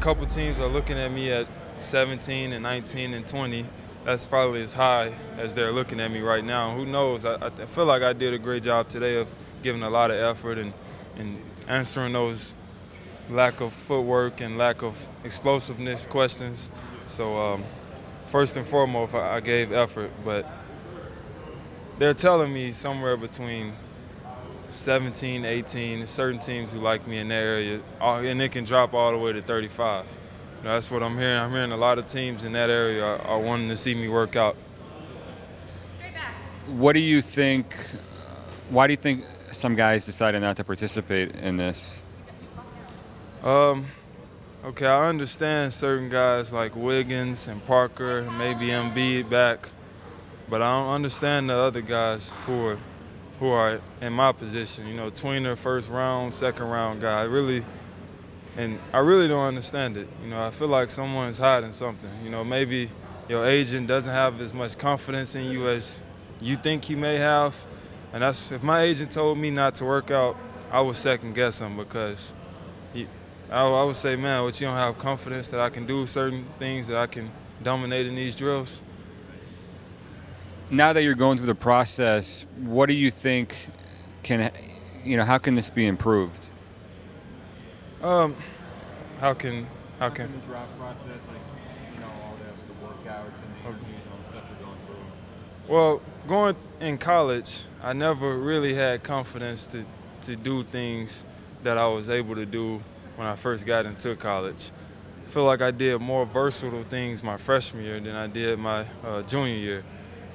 couple teams are looking at me at 17 and 19 and 20. That's probably as high as they're looking at me right now. Who knows? I, I feel like I did a great job today of giving a lot of effort and, and answering those lack of footwork and lack of explosiveness questions. So um, first and foremost, I gave effort, but they're telling me somewhere between 17, 18, certain teams who like me in that area, and it can drop all the way to 35. You know, that's what I'm hearing. I'm hearing a lot of teams in that area are, are wanting to see me work out. What do you think? Why do you think some guys decided not to participate in this? Um, okay, I understand certain guys like Wiggins and Parker, maybe Embiid back but I don't understand the other guys who are who are in my position. You know, tweener, first round, second round guy. I really, and I really don't understand it. You know, I feel like someone's hiding something. You know, maybe your agent doesn't have as much confidence in you as you think he may have. And that's if my agent told me not to work out, I would second guess him because he, I, I would say, man, what you don't have confidence that I can do certain things that I can dominate in these drills now that you're going through the process, what do you think can, you know, how can this be improved? Um, how can how can, can the draft process, like you know, all the, the workouts and the interviews and all the stuff you're going through? Well, going in college, I never really had confidence to to do things that I was able to do when I first got into college. I feel like I did more versatile things my freshman year than I did my uh, junior year.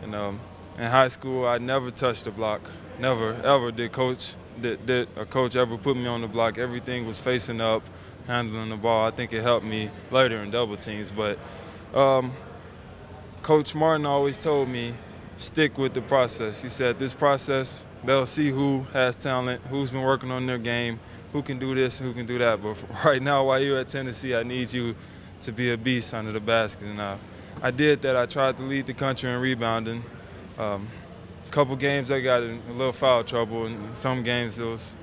And um, in high school, I never touched the block. Never, ever did coach did, did a coach ever put me on the block. Everything was facing up, handling the ball. I think it helped me later in double teams. But um, Coach Martin always told me, stick with the process. He said, this process, they'll see who has talent, who's been working on their game, who can do this, who can do that. But right now, while you're at Tennessee, I need you to be a beast under the basket. And I did that. I tried to lead the country in rebounding. Um, a couple games I got in a little foul trouble, and some games it was.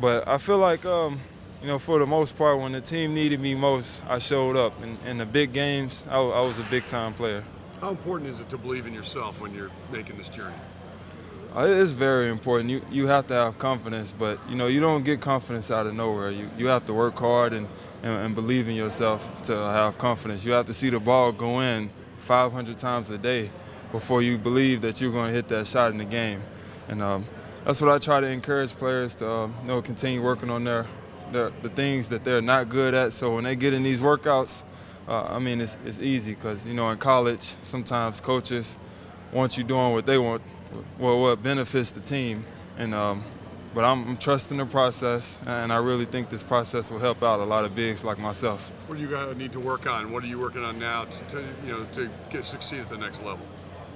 But I feel like, um, you know, for the most part, when the team needed me most, I showed up. In, in the big games, I, I was a big time player. How important is it to believe in yourself when you're making this journey? Uh, it's very important. You you have to have confidence, but you know you don't get confidence out of nowhere. You you have to work hard and and, and, believe in yourself to have confidence. You have to see the ball go in 500 times a day before you believe that you're going to hit that shot in the game. And um, that's what I try to encourage players to uh, you know continue working on their, their the things that they're not good at. So when they get in these workouts, uh, I mean it's it's easy because you know in college sometimes coaches want you doing what they want, well what benefits the team, and um, but I'm, I'm, trusting the process, and I really think this process will help out a lot of bigs like myself. What do you guys need to work on? What are you working on now to, to you know to get succeed at the next level?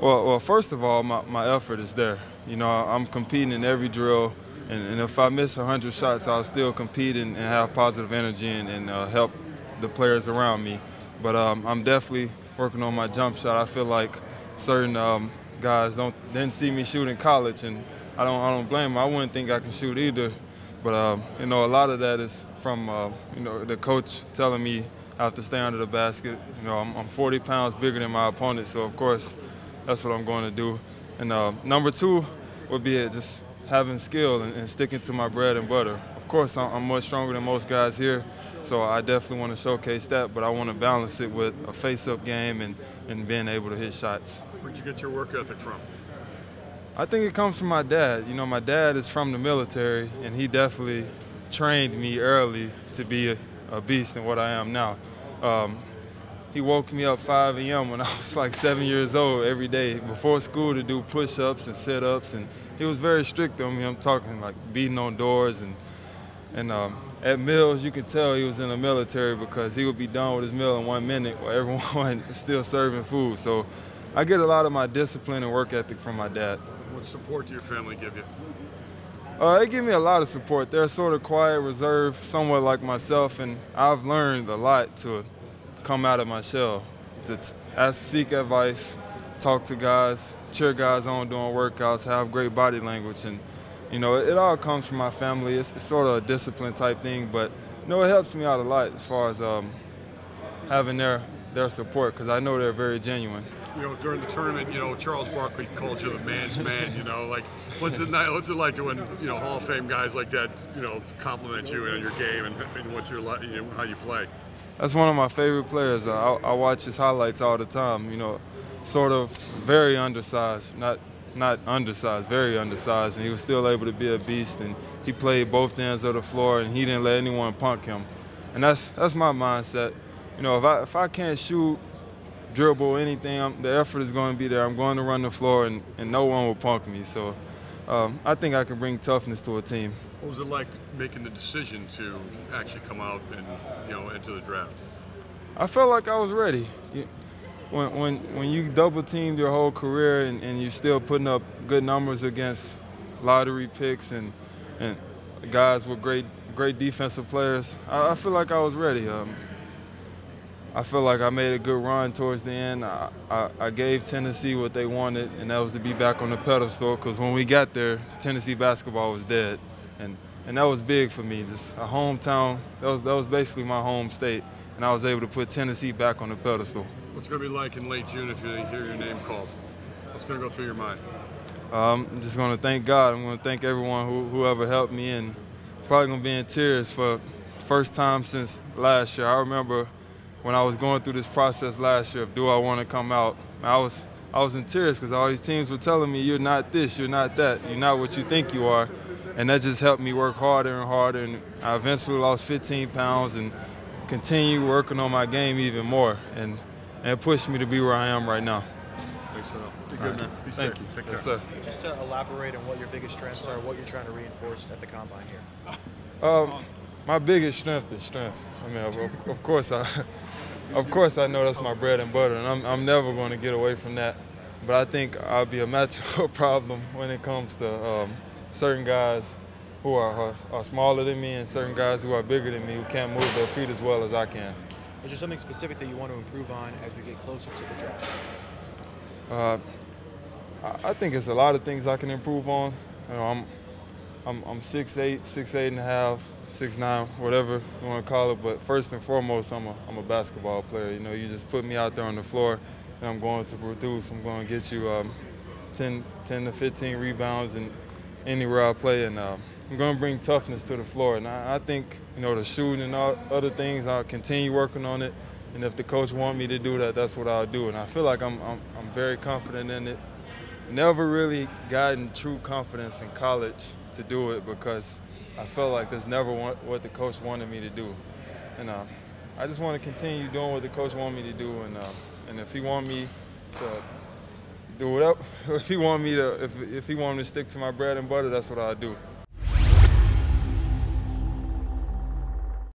Well, well, first of all, my, my effort is there. You know, I'm competing in every drill, and, and if I miss 100 shots, I'll still compete and, and have positive energy and, and uh, help the players around me. But um, I'm definitely working on my jump shot. I feel like certain um, guys don't didn't see me shoot in college, and I don't I don't blame him. I wouldn't think I can shoot either, but um, you know a lot of that is from uh, you know the coach telling me I have to stay under the basket. You know I'm, I'm 40 pounds bigger than my opponent, so of course that's what I'm going to do. And uh, number two would be just having skill and, and, sticking to my bread and butter. Of course, I'm, I'm much stronger than most guys here, so I definitely want to showcase that, but I want to balance it with a face-up game and, and being able to hit shots. Where'd you get your work ethic from? I think it comes from my dad. You know, my dad is from the military, and he definitely trained me early to be a, beast in what I am now. Um, he woke me up 5 a.m. when I was like seven years old every day before school to do push-ups and sit-ups, and he was very strict on me. I'm talking like beating on doors and and um, at meals you could tell he was in the military because he would be done with his meal in one minute while everyone was still serving food. So I get a lot of my discipline and work ethic from my dad. What support do your family give you? Uh, they give me a lot of support. They're sort of quiet, reserved, somewhat like myself, and I've learned a lot to come out of my shell, to ask, seek advice, talk to guys, cheer guys on doing workouts, have great body language, and you know it, it all comes from my family. It's, it's, sort of a discipline type thing, but you know, it helps me out a lot as far as um, having their their support because I know they're very genuine. You know, during the tournament, you know, Charles Barkley called you the man's man. You know, like what's it like? What's it like to when you know Hall of Fame guys like that, you know, compliment you and your game and, and what you're like, you know, how you play? That's one of my favorite players. I, I watch his highlights all the time. You know, sort of very undersized, not not undersized, very undersized, and he was still able to be a beast. And he played both ends of the floor, and he didn't let anyone punk him. And that's that's my mindset. You know, if I if I can't shoot, dribble, anything, I'm, the effort is going to be there. I'm going to run the floor, and, and no one will punk me. So um, I think I can bring toughness to a team. What was it like making the decision to actually come out and you know enter the draft? I felt like I was ready. When, when, when you double teamed your whole career and, and you're still putting up good numbers against lottery picks and, and guys with great great defensive players, I, I feel like I was ready. Um, I feel like I made a good run towards the end. I, I, I, gave Tennessee what they wanted, and that was to be back on the pedestal. Because when we got there, Tennessee basketball was dead, and and that was big for me. Just a hometown. That was that was basically my home state, and I was able to put Tennessee back on the pedestal. What's going to be like in late June if you hear your name called? What's going to go through your mind? Um, I'm just going to thank God. I'm going to thank everyone who whoever helped me, and probably going to be in tears for first time since last year. I remember when I was going through this process last year of do I want to come out, I was I was in tears because all these teams were telling me you're not this, you're not that, you're not what you think you are, and that just helped me work harder and harder. And I eventually lost 15 pounds and continue working on my game even more, and and it pushed me to be where I am right now. Thanks, Earl. Be good, right. man. Be Thank safe. You. Take yes, care. Sir. Just to elaborate on what your biggest strengths are, what you're trying to reinforce at the combine here. Um, my biggest strength is strength. I mean, of, of course, I, of course, I know that's my bread and butter, and I'm, I'm never going to get away from that. But I think I'll be a matchup problem when it comes to um, certain guys who are, are smaller than me and certain guys who are bigger than me who can't move their feet as well as I can. Is there something specific that you want to improve on as we get closer to the draft? Uh, I think it's a lot of things I can improve on. You know, I'm I'm I'm six eight, six eight and a half, six nine, whatever you want to call it. But first and foremost, I'm a I'm a basketball player. You know, you just put me out there on the floor, and I'm going to produce. I'm going to get you um, 10, 10 to 15 rebounds and anywhere I play, and uh, I'm going to bring toughness to the floor. And I, I, think you know the shooting and all other things. I'll continue working on it. And if the coach want me to do that, that's what I'll do. And I feel like I'm I'm, I'm very confident in it. Never really gotten true confidence in college to do it because I felt like that's never what the coach wanted me to do. And uh, I just want to continue doing what the coach wanted me to do. And, uh, and if he want me to do whatever, if he want me to, if, if he want me to stick to my bread and butter, that's what I'll do.